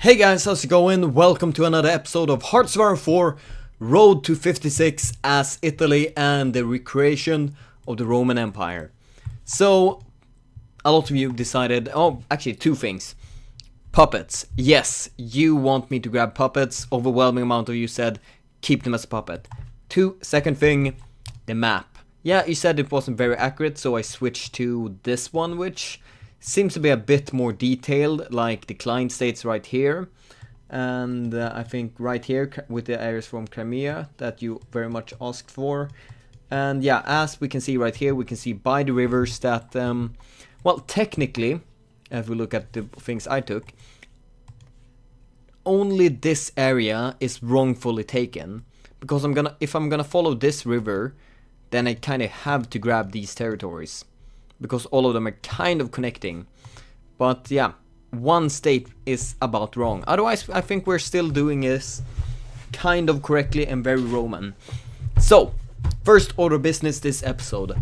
Hey guys, how's it going? Welcome to another episode of Hearts of Iron 4 Road to 56 as Italy and the recreation of the Roman Empire. So, a lot of you decided, oh, actually two things. Puppets. Yes, you want me to grab puppets. Overwhelming amount of you said, keep them as a puppet. Two, second thing, the map. Yeah, you said it wasn't very accurate, so I switched to this one, which seems to be a bit more detailed, like the client states right here. And uh, I think right here with the areas from Crimea that you very much asked for. And yeah, as we can see right here, we can see by the rivers that, um, well, technically, if we look at the things I took, only this area is wrongfully taken. Because I'm gonna, if I'm gonna follow this river, then I kind of have to grab these territories because all of them are kind of connecting. But yeah, one state is about wrong. Otherwise, I think we're still doing this kind of correctly and very Roman. So, first order business this episode.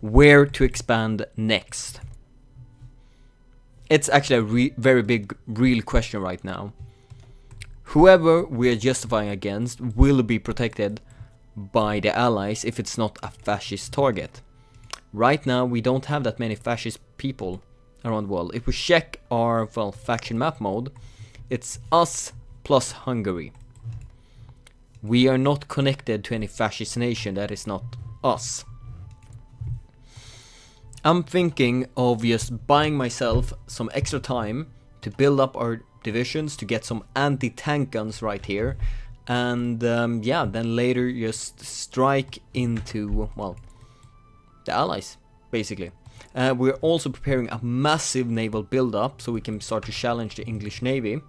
Where to expand next? It's actually a very big, real question right now. Whoever we are justifying against will be protected by the allies if it's not a fascist target. Right now, we don't have that many fascist people around the world. If we check our, well, faction map mode, it's us plus Hungary. We are not connected to any fascist nation that is not us. I'm thinking of just buying myself some extra time to build up our divisions to get some anti-tank guns right here and um, yeah then later just strike into well the allies, basically. Uh, we're also preparing a massive naval build-up so we can start to challenge the English Navy.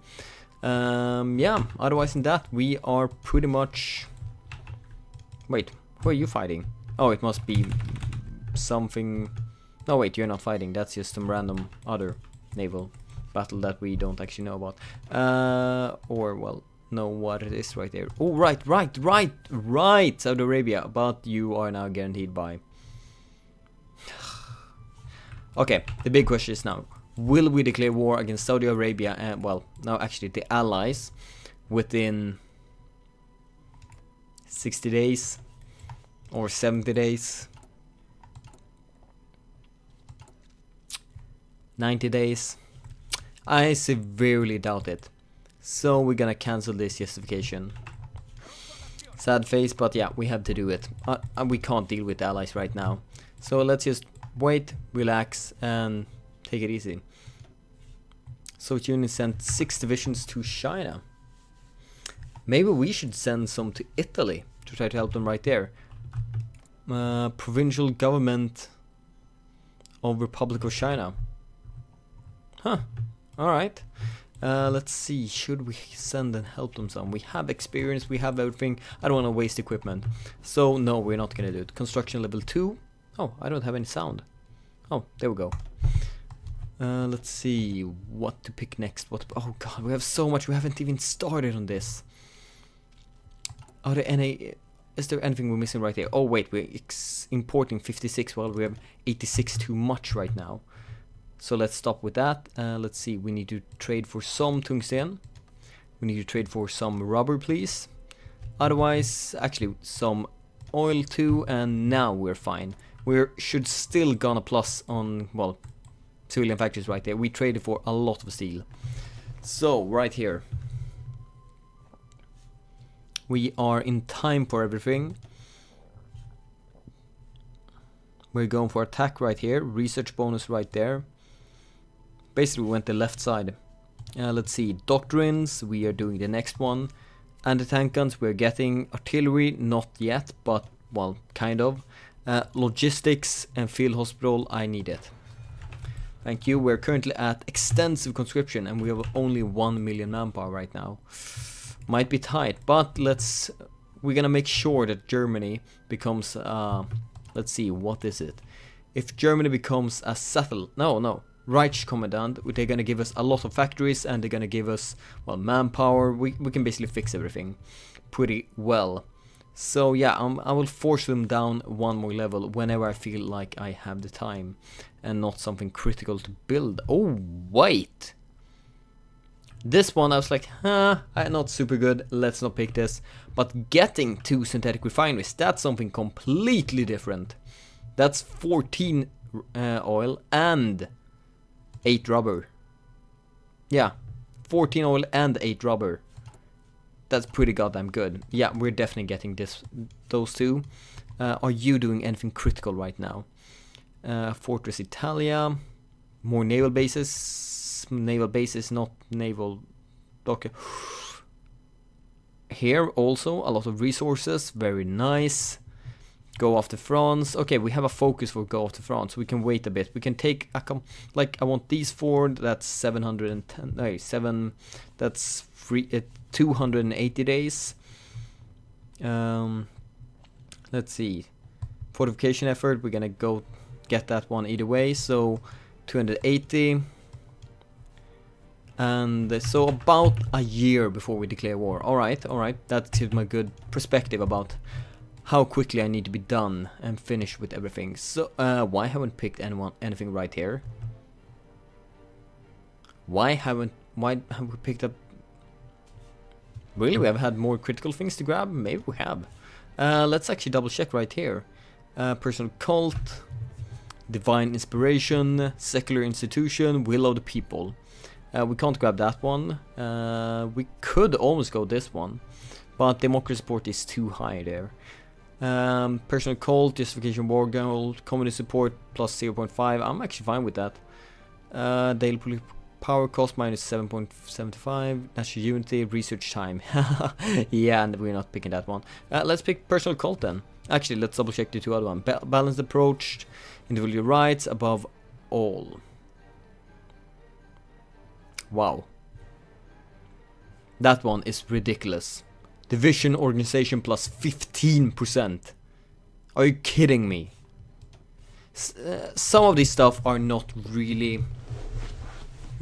Um, yeah, otherwise than that, we are pretty much... Wait, who are you fighting? Oh, it must be something... No, wait, you're not fighting. That's just some random other naval battle that we don't actually know about. Uh, or, well, know what it is right there. Oh, right, right, right, right, Saudi Arabia. But you are now guaranteed by Okay, the big question is now, will we declare war against Saudi Arabia and, well, now actually the allies within 60 days or 70 days? 90 days? I severely doubt it. So we're gonna cancel this justification. Sad face, but yeah, we have to do it. Uh, we can't deal with allies right now. So let's just wait, relax, and take it easy. Soviet Union sent six divisions to China. Maybe we should send some to Italy to try to help them right there. Uh, provincial government of Republic of China. Huh. Alright. Uh, let's see, should we send and help them some? We have experience, we have everything. I don't want to waste equipment. So, no, we're not going to do it. Construction level 2. Oh, I don't have any sound. Oh, there we go. Uh, let's see what to pick next. What? Oh god, we have so much. We haven't even started on this. Are there any? Is there anything we're missing right there? Oh wait, we're importing 56 while we have 86 too much right now. So let's stop with that. Uh, let's see. We need to trade for some tungsten. We need to trade for some rubber, please. Otherwise, actually, some oil too, and now we're fine we should still gonna plus on, well, civilian factories right there. We traded for a lot of steel. So, right here. We are in time for everything. We're going for attack right here. Research bonus right there. Basically, we went the left side. Uh, let's see. Doctrines, we are doing the next one. And the tank guns, we're getting artillery, not yet, but, well, kind of. Uh, logistics and field hospital, I need it. Thank you. We're currently at extensive conscription and we have only 1 million manpower right now. Might be tight, but let's... We're gonna make sure that Germany becomes... Uh, let's see, what is it? If Germany becomes a settle... No, no. Reich Commandant, they're gonna give us a lot of factories and they're gonna give us, well, manpower. We, we can basically fix everything pretty well. So yeah, um, I will force them down one more level whenever I feel like I have the time and not something critical to build. Oh, wait! This one I was like, huh, I'm not super good, let's not pick this. But getting two synthetic refineries, that's something completely different. That's 14 uh, oil and 8 rubber. Yeah, 14 oil and 8 rubber. That's pretty goddamn good. Yeah, we're definitely getting this, those two. Uh, are you doing anything critical right now? Uh, Fortress Italia, more naval bases, naval bases, not naval. Okay. Here also a lot of resources, very nice. Go off after France. Okay, we have a focus for go off after France. We can wait a bit. We can take a com like I want these four. That's 710. No, seven. That's free. Uh, 280 days. Um, let's see. Fortification effort. We're gonna go get that one either way. So 280. And so about a year before we declare war. Alright, alright. That gives me a good perspective about how quickly I need to be done and finished with everything. So, uh, why haven't picked anyone anything right here? Why haven't why have we picked up? Really, we have had more critical things to grab. Maybe we have. Uh, let's actually double check right here. Uh, personal cult, divine inspiration, secular institution, will of the people. Uh, we can't grab that one. Uh, we could almost go this one, but democracy support is too high there. Um, personal cult, justification war goal, community support plus 0.5. I'm actually fine with that. Uh, daily power cost minus 7.75. National unity, research time. yeah, and we're not picking that one. Uh, let's pick personal cult then. Actually, let's double check the two other ones. Ba balanced approach, individual rights above all. Wow. That one is ridiculous. Division organization plus 15%. Are you kidding me? S uh, some of these stuff are not really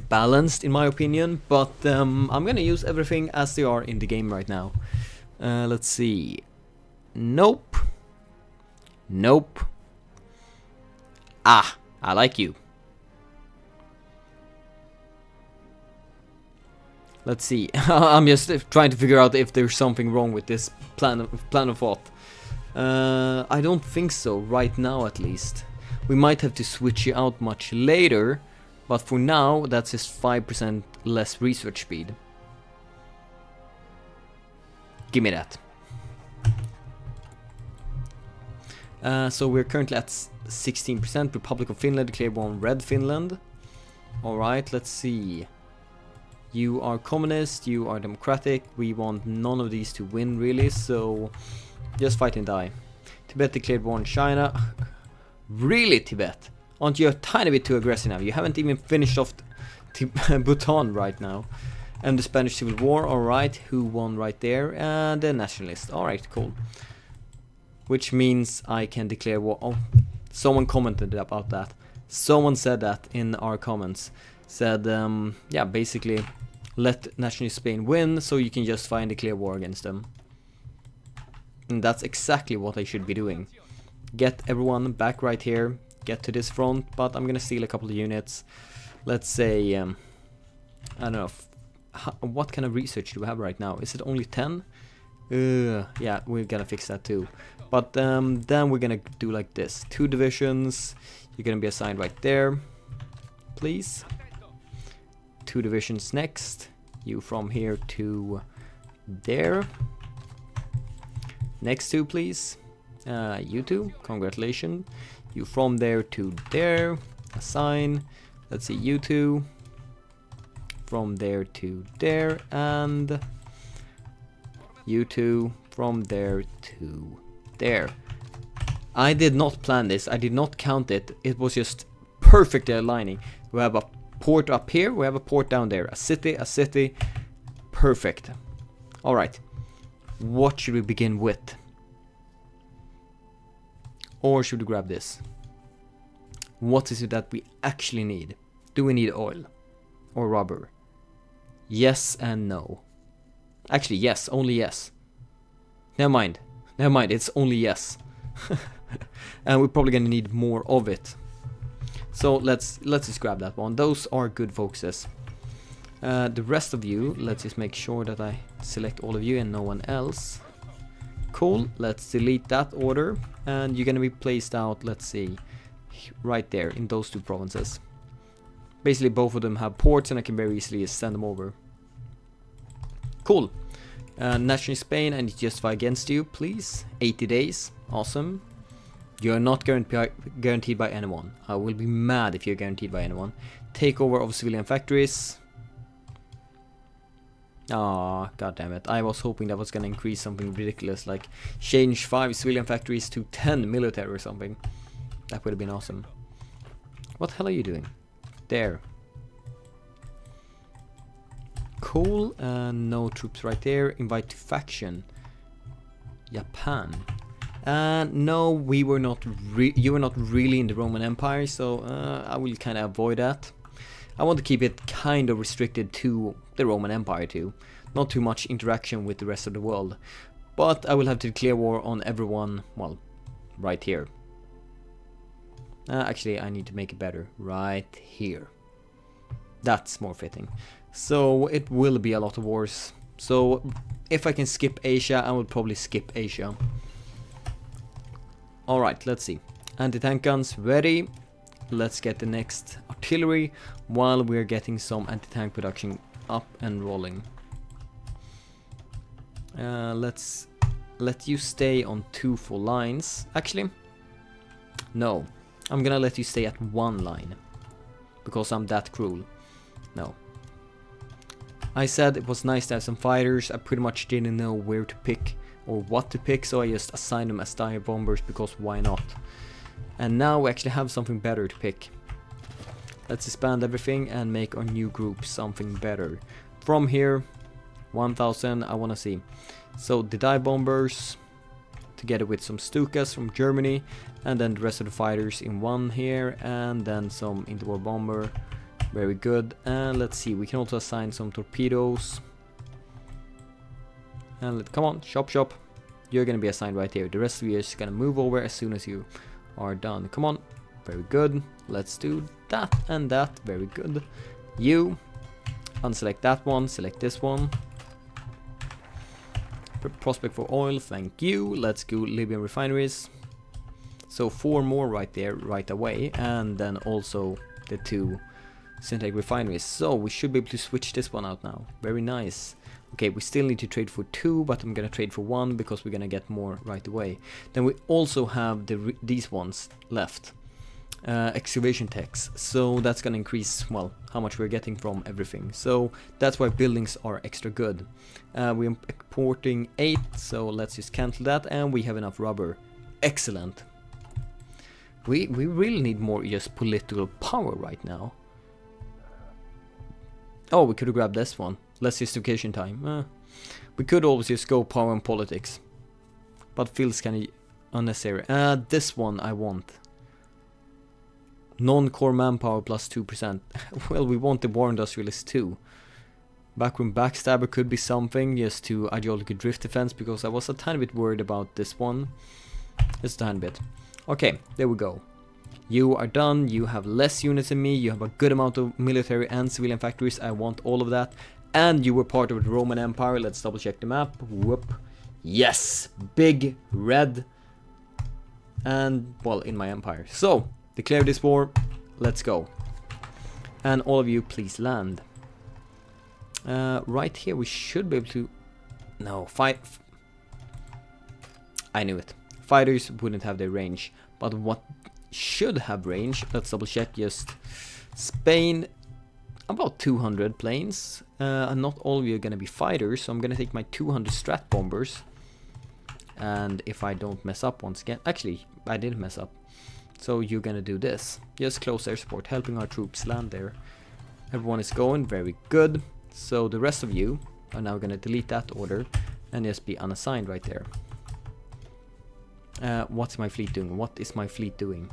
balanced in my opinion, but um, I'm gonna use everything as they are in the game right now. Uh, let's see. Nope. Nope. Ah, I like you. Let's see. I'm just trying to figure out if there's something wrong with this plan of, plan of thought. Uh, I don't think so, right now at least. We might have to switch you out much later, but for now that's just 5% less research speed. Give me that. Uh, so we're currently at 16%. Republic of Finland declared one red Finland. Alright, let's see. You are communist, you are democratic, we want none of these to win really, so just fight and die. Tibet declared war on China. really, Tibet? Aren't you a tiny bit too aggressive now? You haven't even finished off Bhutan right now. And the Spanish Civil War, alright, who won right there? And the Nationalists, alright, cool. Which means I can declare war. Oh, someone commented about that. Someone said that in our comments. Said, um, yeah, basically let Nationalist Spain win so you can just find a clear war against them. And that's exactly what I should be doing. Get everyone back right here, get to this front, but I'm gonna steal a couple of units. Let's say, um, I don't know, what kind of research do we have right now? Is it only 10? Uh, yeah, we're gonna fix that too. But um, then we're gonna do like this. Two divisions, you're gonna be assigned right there, please two divisions next. You from here to there. Next two, please. Uh, you two, congratulations. You from there to there. Assign. Let's see, you two. From there to there. And you two from there to there. I did not plan this. I did not count it. It was just perfectly aligning. We have a port up here, we have a port down there. A city, a city. Perfect. Alright. What should we begin with? Or should we grab this? What is it that we actually need? Do we need oil? Or rubber? Yes and no. Actually, yes, only yes. Never mind. Never mind, it's only yes. and we're probably gonna need more of it. So let's let's just grab that one. Those are good focuses. Uh, the rest of you, let's just make sure that I select all of you and no one else. Cool, let's delete that order. And you're gonna be placed out, let's see, right there in those two provinces. Basically both of them have ports and I can very easily send them over. Cool. Uh, National Spain, I need to justify against you, please. 80 days, awesome. You are not guaranteed by anyone. I will be mad if you're guaranteed by anyone. Takeover of civilian factories. Ah, god damn it. I was hoping that was gonna increase something ridiculous, like change 5 civilian factories to 10 military or something. That would have been awesome. What the hell are you doing? There. Cool, uh, no troops right there. Invite to faction. Japan. Uh, no, we were not. you were not really in the Roman Empire, so uh, I will kind of avoid that. I want to keep it kind of restricted to the Roman Empire too. Not too much interaction with the rest of the world. But I will have to declare war on everyone, well, right here. Uh, actually, I need to make it better. Right here. That's more fitting. So it will be a lot of wars. So if I can skip Asia, I will probably skip Asia. Alright, let's see. Anti-tank guns ready. Let's get the next artillery while we're getting some anti-tank production up and rolling. Uh, let's let you stay on two full lines. Actually, no. I'm gonna let you stay at one line. Because I'm that cruel. No. I said it was nice to have some fighters. I pretty much didn't know where to pick or what to pick, so I just assign them as dive bombers because why not? And now we actually have something better to pick. Let's expand everything and make our new group something better. From here, 1000 I wanna see. So the dive bombers, together with some Stukas from Germany, and then the rest of the fighters in one here, and then some interwar bomber. Very good. And let's see, we can also assign some torpedoes. And let, come on, shop shop. You're gonna be assigned right here. The rest of you is gonna move over as soon as you are done. Come on. Very good. Let's do that and that. Very good. You. Unselect that one. Select this one. Prospect for oil. Thank you. Let's go Libyan refineries. So four more right there right away. And then also the two synthetic refineries. So we should be able to switch this one out now. Very nice. Okay, we still need to trade for two, but I'm gonna trade for one because we're gonna get more right away. Then we also have the these ones left. Uh, excavation techs, so that's gonna increase, well, how much we're getting from everything. So that's why buildings are extra good. Uh, we're importing 8, so let's just cancel that, and we have enough rubber. Excellent. We, we really need more just political power right now. Oh, we could have grabbed this one. Less justification time. Eh. We could always just go power and politics. But feels kinda unnecessary. Uh, this one I want. Non-core manpower plus 2%. well, we want the war industrialist too. Backroom backstabber could be something just to ideological drift defense because I was a tiny bit worried about this one. Just a tiny bit. Okay, there we go. You are done, you have less units than me, you have a good amount of military and civilian factories, I want all of that. And you were part of the Roman Empire, let's double check the map. Whoop. Yes! Big red. And, well, in my empire. So, declare this war, let's go. And all of you, please land. Uh, right here, we should be able to... No, fight... I knew it. Fighters wouldn't have their range. But what should have range. Let's double check just. Spain, about 200 planes. Uh, and not all of you are going to be fighters, so I'm going to take my 200 strat bombers. And if I don't mess up once again, actually, I didn't mess up. So you're going to do this. Just close air support, helping our troops land there. Everyone is going, very good. So the rest of you are now going to delete that order and just be unassigned right there. Uh, what's my fleet doing? What is my fleet doing?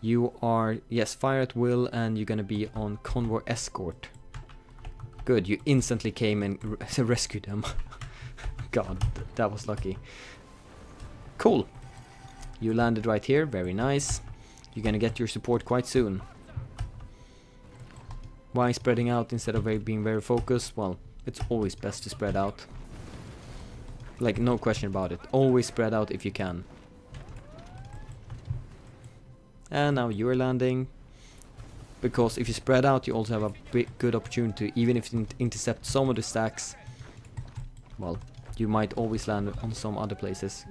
You are, yes, fire at will and you're gonna be on convoy escort. Good, you instantly came and rescued them. God, that was lucky. Cool. You landed right here, very nice. You're gonna get your support quite soon. Why spreading out instead of being very focused? Well, it's always best to spread out. Like, no question about it. Always spread out if you can. And now you're landing. Because if you spread out, you also have a good opportunity, even if you intercept some of the stacks. Well, you might always land on some other places.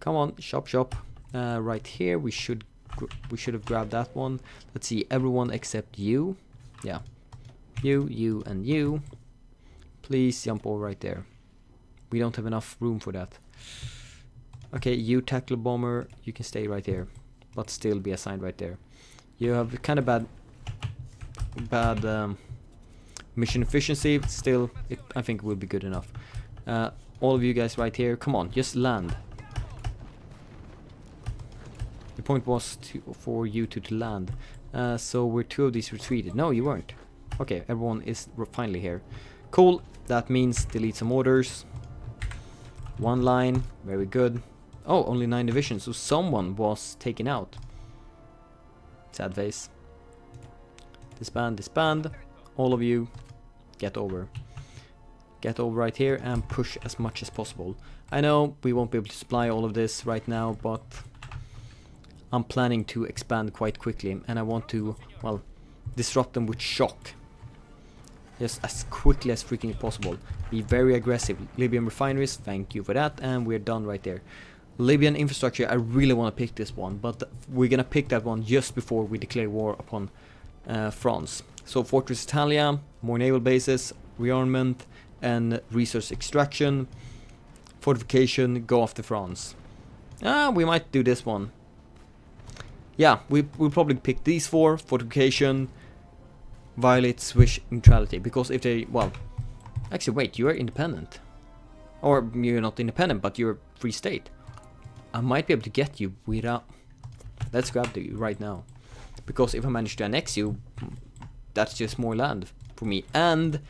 Come on, shop, shop. Uh, right here, we should we should have grabbed that one. Let's see, everyone except you. Yeah, you, you, and you. Please jump over right there. We don't have enough room for that. Okay, you tackle bomber, you can stay right here, but still be assigned right there. You have kind of bad, bad um, mission efficiency. Still, it, I think will be good enough. Uh, all of you guys right here, come on, just land. The point was to, for you to, to land. Uh, so were two of these retreated? No, you weren't. Okay, everyone is finally here. Cool, that means delete some orders. One line, very good. Oh, only nine divisions, so someone was taken out. Sad face. Disband, disband. All of you, get over. Get over right here and push as much as possible. I know we won't be able to supply all of this right now, but I'm planning to expand quite quickly and I want to, well, disrupt them with shock. Just as quickly as freaking possible. Be very aggressive. Libyan refineries, thank you for that, and we're done right there. Libyan infrastructure, I really want to pick this one, but we're gonna pick that one just before we declare war upon uh, France. So Fortress Italia, more naval bases, rearmament, and resource extraction, fortification, go after France. Ah, we might do this one. Yeah, we, we'll probably pick these four, fortification, violate Swiss neutrality, because if they, well, actually wait, you are independent. Or you're not independent, but you're a free state. I might be able to get you without... Let's grab you right now. Because if I manage to annex you, that's just more land for me. And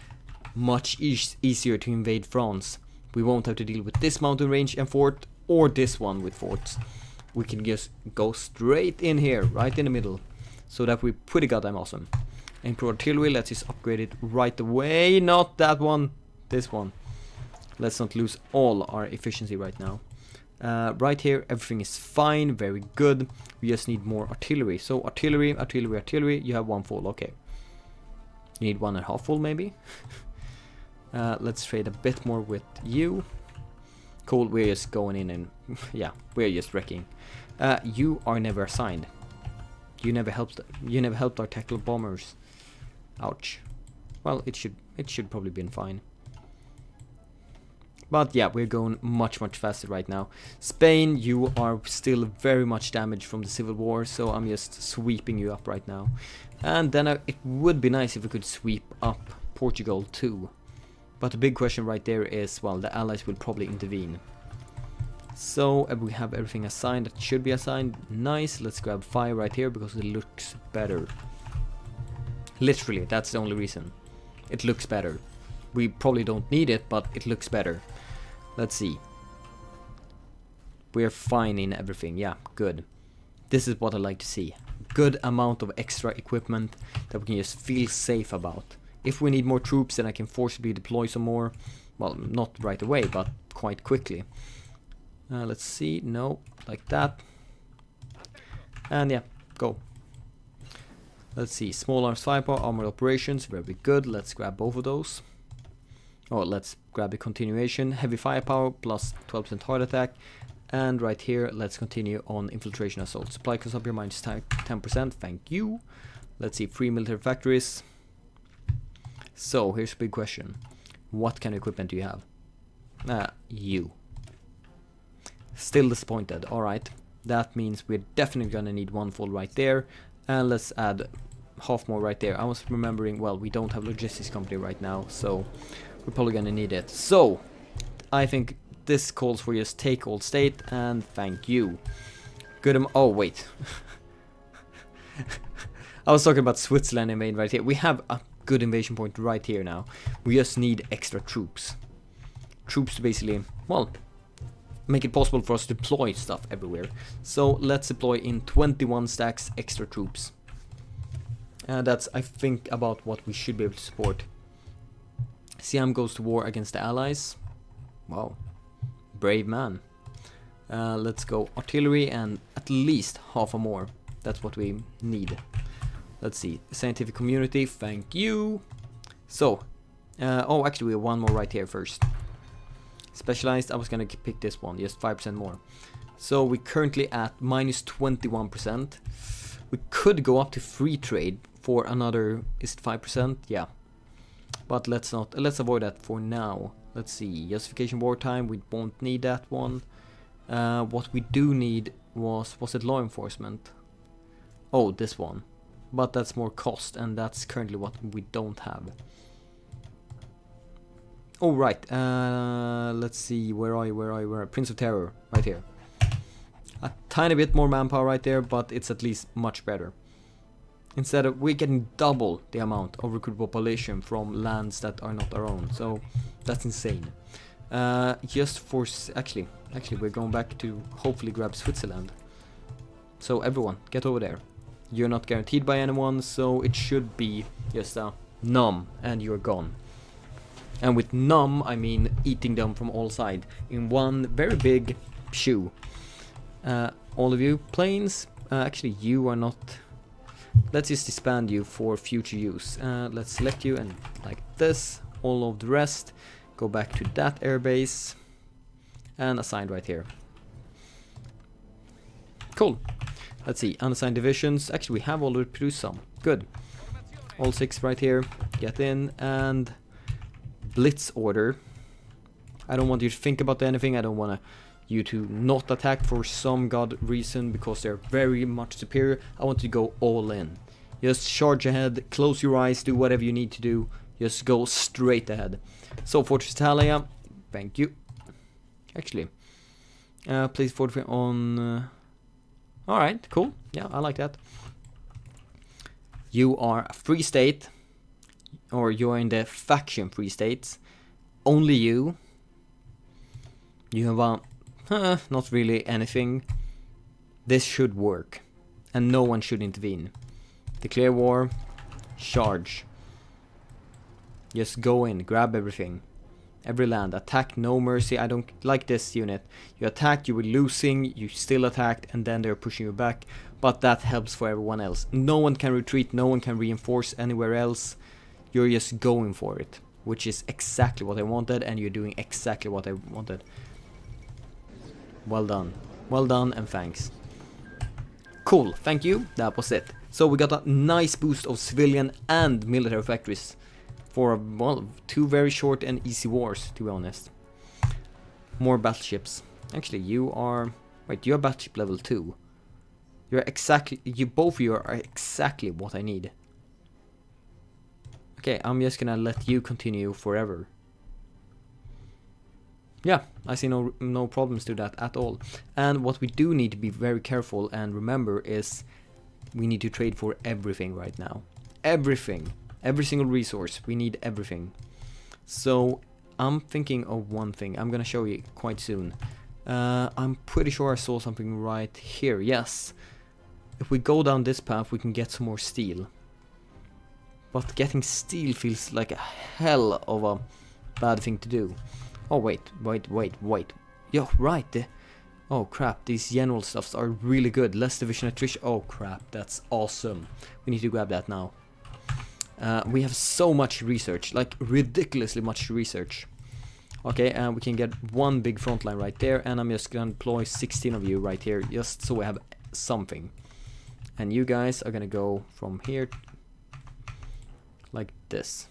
much e easier to invade France. We won't have to deal with this mountain range and fort, or this one with forts. We can just go straight in here, right in the middle. So that we're pretty goddamn awesome. And pro artillery, let's just upgrade it right away. Not that one, this one. Let's not lose all our efficiency right now. Uh, right here, everything is fine, very good. We just need more artillery. So artillery, artillery, artillery. You have one full, okay. You need one and a half full, maybe. uh, let's trade a bit more with you. Cool, we're just going in and yeah, we're just wrecking. Uh, you are never assigned. You never helped. You never helped our tackle bombers. Ouch. Well, it should it should probably been fine. But yeah, we're going much, much faster right now. Spain, you are still very much damaged from the civil war, so I'm just sweeping you up right now. And then uh, it would be nice if we could sweep up Portugal too. But the big question right there is, well, the allies will probably intervene. So uh, we have everything assigned that should be assigned. Nice, let's grab fire right here because it looks better. Literally, that's the only reason. It looks better. We probably don't need it, but it looks better. Let's see. We're fine in everything, yeah, good. This is what I like to see. Good amount of extra equipment that we can just feel safe about. If we need more troops then I can forcibly deploy some more. Well, not right away, but quite quickly. Uh, let's see, no, like that. And yeah, go. Let's see, small arms firepower, armored operations, very good. Let's grab both of those. Oh, let's grab the continuation. Heavy firepower plus 12% hard attack. And right here, let's continue on infiltration assault. Supply consumption minus 10%. Thank you. Let's see, free military factories. So, here's a big question. What kind of equipment do you have? Ah, you. Still disappointed. Alright. That means we're definitely gonna need one full right there. And let's add half more right there. I was remembering, well, we don't have logistics company right now, so we're probably gonna need it. So, I think this calls for just take all state and thank you. Good oh wait. I was talking about Switzerland invade right here. We have a good invasion point right here now. We just need extra troops. Troops to basically, well, make it possible for us to deploy stuff everywhere. So let's deploy in 21 stacks extra troops. Uh, that's, I think, about what we should be able to support. Siam goes to war against the allies. Wow. Brave man. Uh, let's go artillery and at least half a more. That's what we need. Let's see. Scientific community, thank you. So, uh, oh, actually, we have one more right here first. Specialized, I was gonna pick this one, just 5% more. So we're currently at minus 21%. We could go up to free trade for another, is it 5%? Yeah. But let's not, let's avoid that for now. Let's see, justification wartime, we won't need that one. Uh, what we do need was, was it law enforcement? Oh, this one. But that's more cost, and that's currently what we don't have. Oh, right. Uh, let's see. Where are you? Where are you? Where are you? Prince of Terror. Right here. A tiny bit more manpower right there, but it's at least much better. Instead of we're getting double the amount of recruit population from lands that are not our own. So that's insane. Uh, just for actually, actually we're going back to hopefully grab Switzerland. So everyone, get over there. You're not guaranteed by anyone, so it should be just a numb and you're gone. And with numb, I mean eating them from all sides in one very big shoe. Uh, all of you, planes, uh, actually you are not... Let's just disband you for future use. Uh, let's select you and like this, all of the rest. Go back to that airbase and assign right here. Cool. Let's see, unassigned divisions. Actually, we have already produced some. Good. All six right here. Get in and blitz order. I don't want you to think about anything. I don't want you to not attack for some god reason because they're very much superior. I want to go all in. Just charge ahead, close your eyes, do whatever you need to do. Just go straight ahead. So Fortress Italia, thank you. Actually, uh, place fortress on... Uh, Alright, cool. Yeah, I like that. You are a free state or you're in the faction free states, only you, you have a, not really anything, this should work, and no one should intervene. Declare war, charge. Just go in, grab everything. Every land, attack, no mercy, I don't like this unit. You attack, you were losing, you still attacked, and then they're pushing you back. But that helps for everyone else. No one can retreat, no one can reinforce anywhere else you're just going for it, which is exactly what I wanted, and you're doing exactly what I wanted. Well done. Well done, and thanks. Cool, thank you, that was it. So we got a nice boost of civilian and military factories for, well, two very short and easy wars, to be honest. More battleships. Actually, you are... Wait, you're battleship level 2. You're exactly... You both of you are exactly what I need. Okay, I'm just gonna let you continue forever. Yeah, I see no no problems to that at all. And what we do need to be very careful and remember is we need to trade for everything right now. Everything. Every single resource. We need everything. So I'm thinking of one thing. I'm gonna show you quite soon. Uh, I'm pretty sure I saw something right here. Yes. If we go down this path, we can get some more steel. But getting steel feels like a hell of a bad thing to do. Oh wait, wait, wait, wait. Yo, right. The, oh crap, these general stuffs are really good. Less division attrition. Oh crap, that's awesome. We need to grab that now. Uh, we have so much research, like ridiculously much research. Okay, and we can get one big front line right there, and I'm just gonna employ 16 of you right here, just so we have something. And you guys are gonna go from here like this.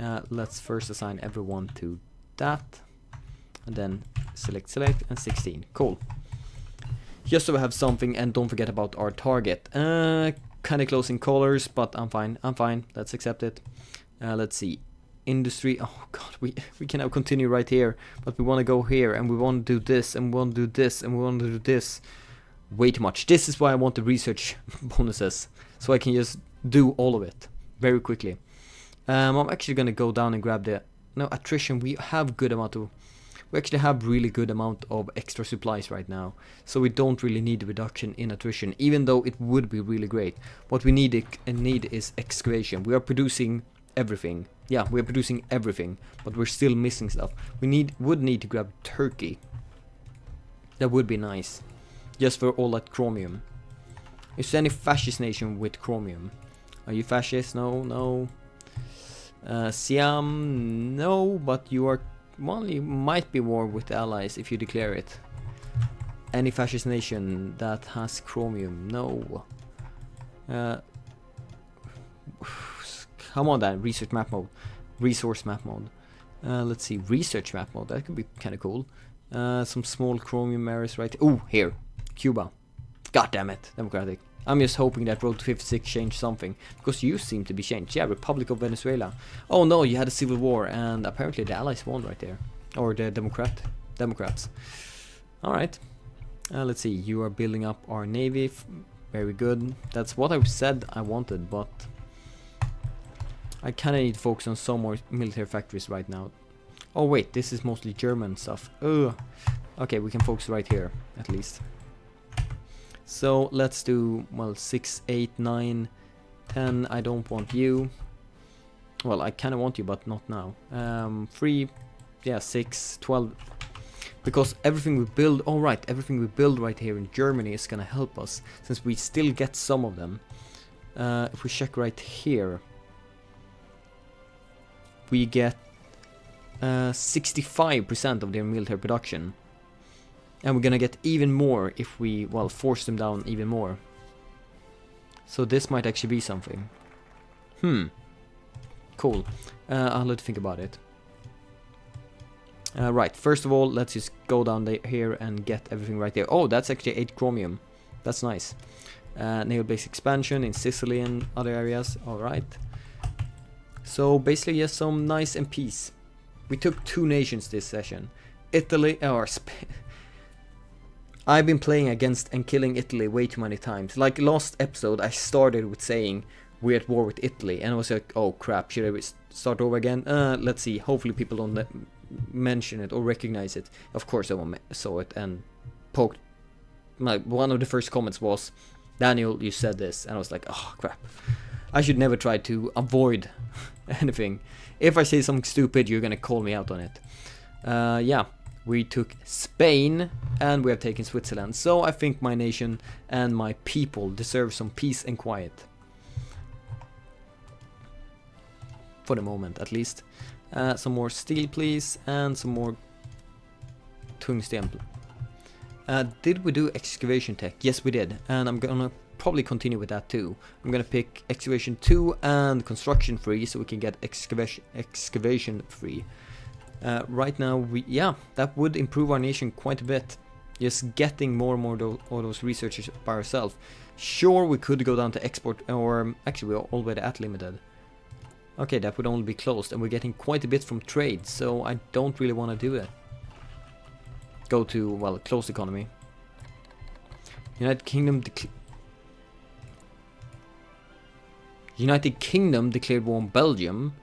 Uh, let's first assign everyone to that and then select select and 16 cool. Just so we have something and don't forget about our target. Uh, kind of close in colors but I'm fine I'm fine. Let's accept it. Uh, let's see. Industry oh god we we can now continue right here but we want to go here and we want to do this and we want to do this and we want to do this. Way too much. This is why I want the research bonuses so I can just do all of it very quickly. Um, I'm actually gonna go down and grab the no attrition. We have good amount of We actually have really good amount of extra supplies right now. So we don't really need a reduction in attrition, even though it would be really great. What we need, need is excavation. We are producing everything. Yeah, we're producing everything, but we're still missing stuff. We need would need to grab Turkey. That would be nice. Just for all that chromium. Is there any fascist nation with chromium? Are you fascist? No, no. Uh, Siam, no, but you are well, might be war with allies if you declare it. Any fascist nation that has chromium, no. Uh, come on then, research map mode, resource map mode. Uh, let's see, research map mode, that could be kind of cool. Uh, some small chromium areas right. Oh, here, Cuba. God damn it, democratic. I'm just hoping that Road to 56 changed something, because you seem to be changed. Yeah, Republic of Venezuela. Oh no, you had a civil war, and apparently the Allies won right there. Or the Democrat, Democrats. Alright. Uh, let's see, you are building up our navy. Very good. That's what I said I wanted, but... I kinda need to focus on some more military factories right now. Oh wait, this is mostly German stuff. Ugh. Okay, we can focus right here, at least. So let's do, well, 6, 8, 9, 10. I don't want you. Well, I kind of want you, but not now. Um, 3, yeah, 6, 12. Because everything we build, all right, everything we build right here in Germany is going to help us, since we still get some of them. Uh, if we check right here, we get 65% uh, of their military production. And we're gonna get even more if we, well, force them down even more. So this might actually be something. Hmm. Cool. Uh, I'll let you think about it. Uh, right, first of all, let's just go down here and get everything right there. Oh, that's actually 8 chromium. That's nice. Uh, naval base expansion in Sicily and other areas. Alright. So basically, just some nice MPs. We took two nations this session. Italy, or Spain. I've been playing against and killing Italy way too many times. Like last episode, I started with saying we're at war with Italy, and I was like, oh crap, should I start over again? Uh, let's see. Hopefully, people don't mention it or recognize it. Of course, someone saw it and poked. My one of the first comments was, Daniel, you said this, and I was like, oh crap. I should never try to avoid anything. If I say something stupid, you're gonna call me out on it. Uh, yeah, we took Spain, and we have taken Switzerland. So I think my nation and my people deserve some peace and quiet. For the moment, at least. Uh, some more steel, please, and some more tungsten. Uh, did we do excavation tech? Yes, we did, and I'm gonna probably continue with that too. I'm gonna pick excavation 2 and construction 3 so we can get excavation excavation free. Uh, right now, we yeah, that would improve our nation quite a bit. Just getting more and more of those researchers by ourselves. Sure, we could go down to export, or actually we're already at limited. Okay, that would only be closed, and we're getting quite a bit from trade, so I don't really want to do it. Go to, well, closed economy. United Kingdom United Kingdom declared war on Belgium,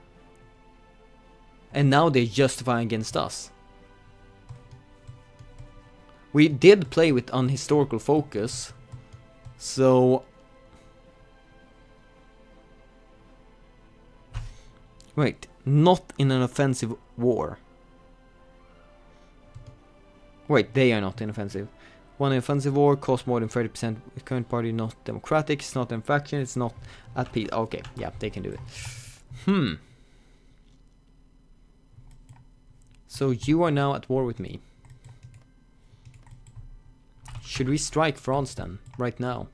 and now they justify against us. We did play with unhistorical focus, so... Wait, not in an offensive war. Wait, they are not in offensive. One offensive war costs more than 30%. The current party not democratic, it's not in faction, it's not at peace. Okay, yeah, they can do it. Hmm. So you are now at war with me. Should we strike France then, right now?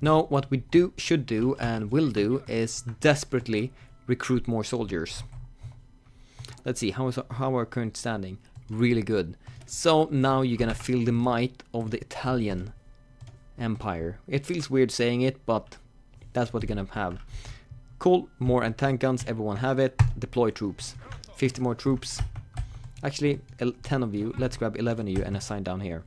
No, what we do should do and will do is desperately recruit more soldiers. Let's see, how is our, how our current standing? Really good. So now you're gonna feel the might of the Italian Empire. It feels weird saying it, but that's what you're gonna have. Cool, more and tank guns, everyone have it. Deploy troops. 50 more troops. Actually, 10 of you. Let's grab 11 of you and assign down here.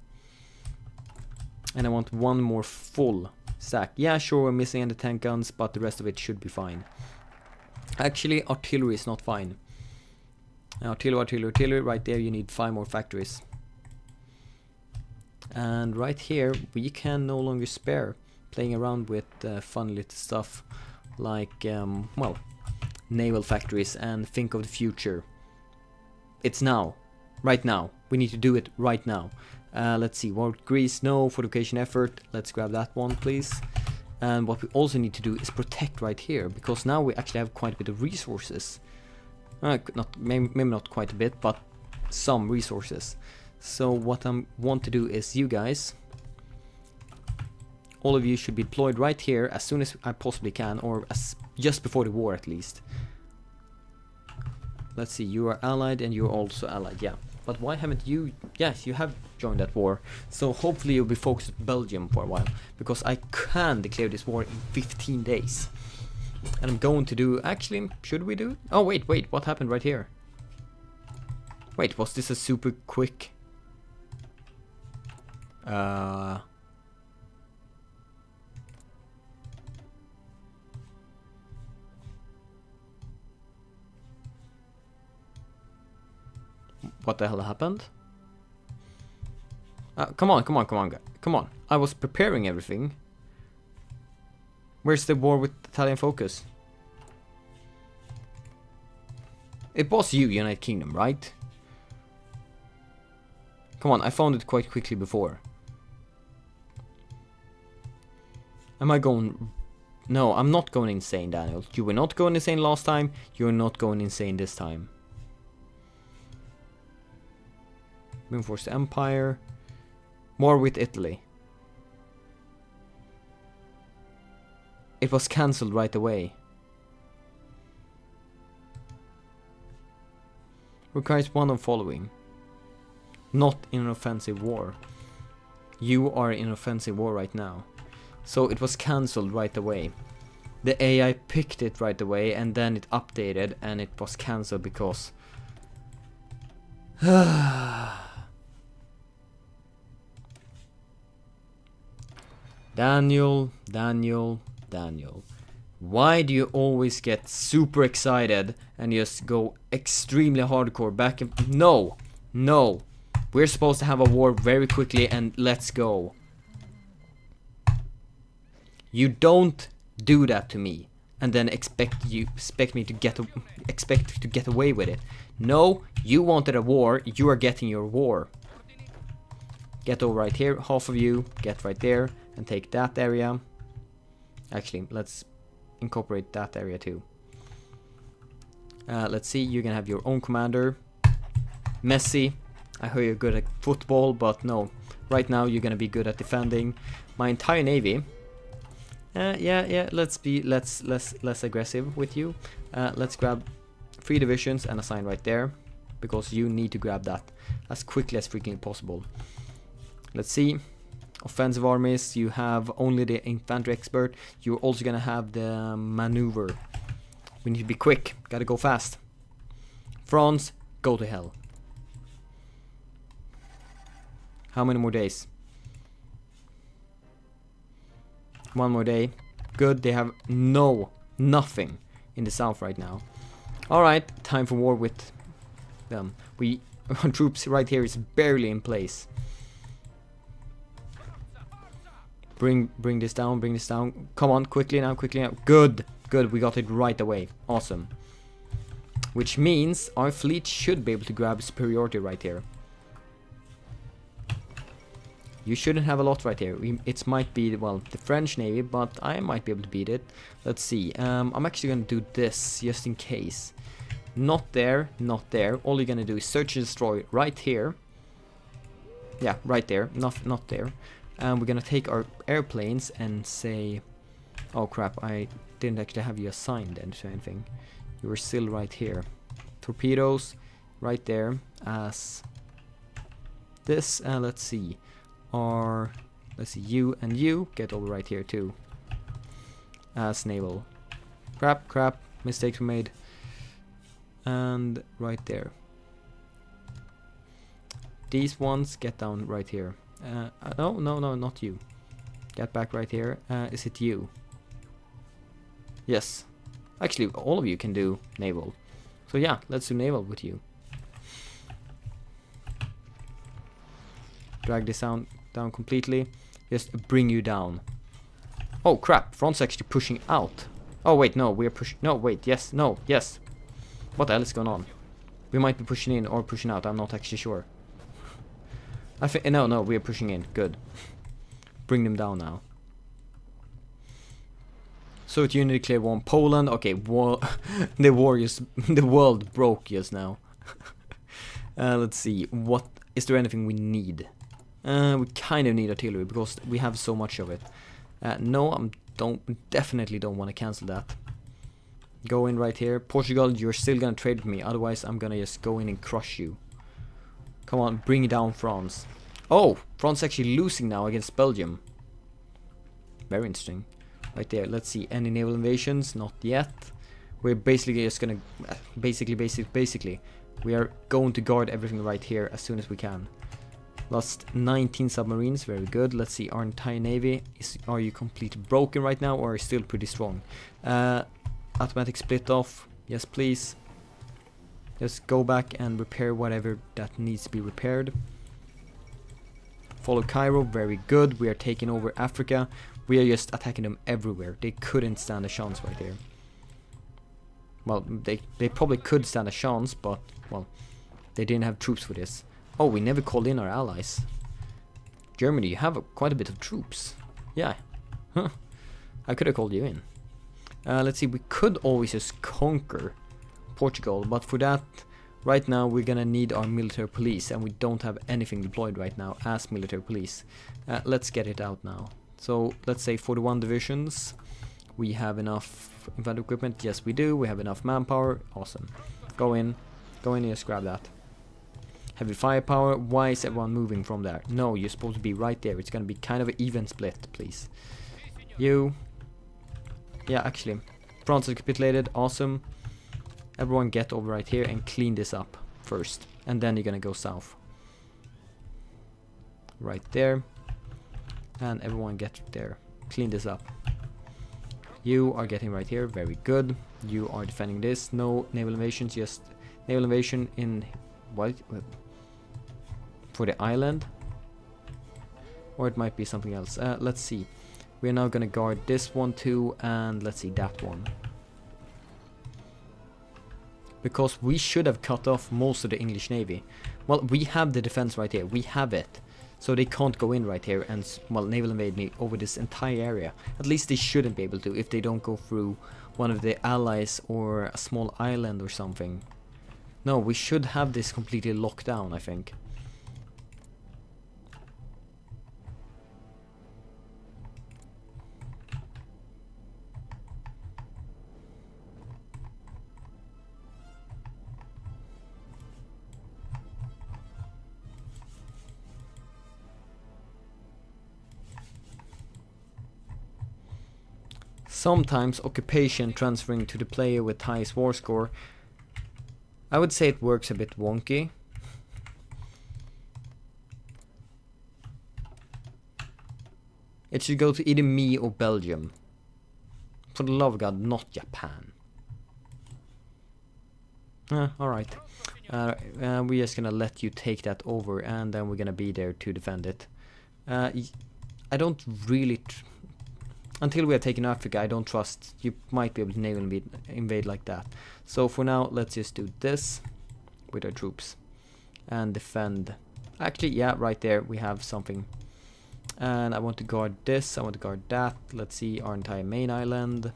And I want one more full stack. Yeah, sure, we're missing the tank guns, but the rest of it should be fine. Actually, artillery is not fine. Artillery, artillery, artillery. Right there, you need five more factories. And right here, we can no longer spare playing around with uh, fun little stuff like, um, well, naval factories and think of the future. It's now. Right now. We need to do it right now. Uh, let's see, World Greece, no. Fortification effort, let's grab that one, please. And what we also need to do is protect right here, because now we actually have quite a bit of resources. Uh, not maybe, maybe not quite a bit, but some resources. So what I want to do is you guys, all of you should be deployed right here as soon as I possibly can, or as just before the war at least. Let's see, you are allied and you're also allied, yeah. But why haven't you... Yes, you have joined that war. So hopefully you'll be focused Belgium for a while. Because I can declare this war in 15 days. And I'm going to do... Actually, should we do? Oh, wait, wait, what happened right here? Wait, was this a super quick... Uh... What the hell happened? Uh, come on, come on, come on, come on. I was preparing everything. Where's the war with Italian focus? It was you, United Kingdom, right? Come on, I found it quite quickly before. Am I going... No, I'm not going insane, Daniel. You were not going insane last time, you're not going insane this time. Reinforce the Empire. War with Italy. It was cancelled right away. Requires one of following. Not in an offensive war. You are in offensive war right now. So it was cancelled right away. The AI picked it right away and then it updated and it was cancelled because Daniel, Daniel, Daniel. Why do you always get super excited and just go extremely hardcore back and... No! No! We're supposed to have a war very quickly and let's go. You don't do that to me and then expect you expect me to get expect to get away with it. No, you wanted a war, you are getting your war. Get over right here, half of you, get right there and take that area. Actually, let's incorporate that area too. Uh, let's see, you can have your own commander. Messi, I heard you're good at football, but no. Right now you're gonna be good at defending. My entire navy. Uh, yeah, yeah, let's be let's less less aggressive with you. Uh, let's grab three divisions and assign right there. Because you need to grab that as quickly as freaking possible. Let's see offensive armies, you have only the infantry expert, you're also gonna have the maneuver. We need to be quick, gotta go fast. France, go to hell. How many more days? One more day. Good, they have no, nothing in the south right now. Alright, time for war with them. We, our troops right here is barely in place. Bring bring this down, bring this down. Come on, quickly now, quickly now. Good, good, we got it right away. Awesome. Which means our fleet should be able to grab superiority right here. You shouldn't have a lot right here. It might be, well, the French Navy, but I might be able to beat it. Let's see. Um, I'm actually going to do this, just in case. Not there, not there. All you're going to do is search and destroy right here. Yeah, right there. Not, not there and we're gonna take our airplanes and say oh crap I didn't actually have you assigned to anything. You were still right here. Torpedoes right there as this and let's see. Our let's see you and you get over right here too. As naval. Crap crap mistakes were made. And right there. These ones get down right here uh, no, no, no, not you. Get back right here. Uh, is it you? Yes. Actually, all of you can do naval. So yeah, let's do naval with you. Drag this down, down completely. Just bring you down. Oh crap, front's actually pushing out. Oh wait, no, we're pushing... No, wait, yes, no, yes. What the hell is going on? We might be pushing in or pushing out, I'm not actually sure. I think, no, no, we're pushing in, good. Bring them down now. Soviet Union declared war on Poland. Okay, war the war just the world broke just now. uh, let's see. What is there anything we need? Uh, we kind of need artillery because we have so much of it. Uh, no, I don't definitely don't want to cancel that. Go in right here. Portugal, you're still gonna trade with me. Otherwise, I'm gonna just go in and crush you. Come on, bring down France. Oh, France actually losing now against Belgium. Very interesting right there. Let's see, any naval invasions? Not yet. We're basically just gonna, basically, basically, basically, we are going to guard everything right here as soon as we can. Lost 19 submarines, very good. Let's see, our entire navy, is, are you completely broken right now or still pretty strong? Uh, automatic split off, yes please. Just go back and repair whatever that needs to be repaired. Follow Cairo, very good. We are taking over Africa. We are just attacking them everywhere. They couldn't stand a chance right there. Well, they, they probably could stand a chance, but, well, they didn't have troops for this. Oh, we never called in our allies. Germany, you have a, quite a bit of troops. Yeah. Huh. I could have called you in. Uh, let's see, we could always just conquer Portugal, but for that, right now we're gonna need our military police, and we don't have anything deployed right now as military police. Uh, let's get it out now. So let's say 41 divisions. We have enough infantry equipment. Yes, we do. We have enough manpower. Awesome. Go in. Go in and just grab that. Heavy firepower. Why is everyone moving from there? No, you're supposed to be right there. It's to be kind of an even split, please. You. Yeah, actually. France has capitulated. Awesome. Everyone get over right here and clean this up first. And then you're going to go south. Right there. And everyone get there. Clean this up. You are getting right here. Very good. You are defending this. No naval invasions just naval invasion in what for the island. Or it might be something else. Uh, let's see. We're now gonna guard this one too and let's see that one because we should have cut off most of the English Navy well we have the defense right here we have it so they can't go in right here and, well, naval invade me over this entire area. At least they shouldn't be able to if they don't go through one of the allies or a small island or something. No, we should have this completely locked down, I think. Sometimes occupation transferring to the player with highest war score. I would say it works a bit wonky. It should go to either me or Belgium. For the love of God, not Japan. Uh, alright. Uh, uh, we're just gonna let you take that over and then we're gonna be there to defend it. Uh, I don't really until we have taken Africa, I don't trust you might be able to naval invade, invade like that. So for now, let's just do this with our troops and defend. Actually, yeah, right there we have something. And I want to guard this, I want to guard that. Let's see our entire main island.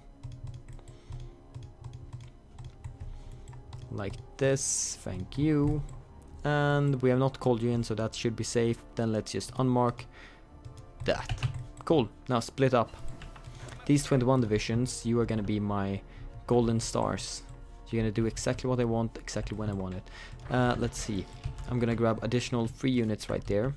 Like this, thank you. And we have not called you in, so that should be safe. Then let's just unmark that. Cool, now split up. These 21 divisions, you are gonna be my golden stars. You're gonna do exactly what I want, exactly when I want it. Uh, let's see. I'm gonna grab additional three units right there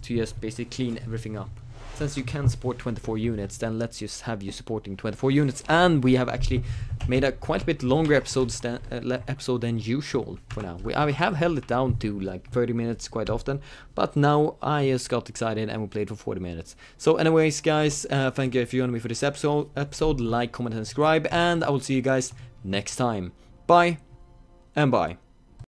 to just basically clean everything up since you can support 24 units, then let's just have you supporting 24 units. And we have actually made a quite a bit longer episode, uh, episode than usual for now. We, I have held it down to like 30 minutes quite often, but now I just got excited and we played for 40 minutes. So anyways, guys, uh, thank you for joining me for this episode. Episode, like, comment, and subscribe, and I will see you guys next time. Bye, and bye.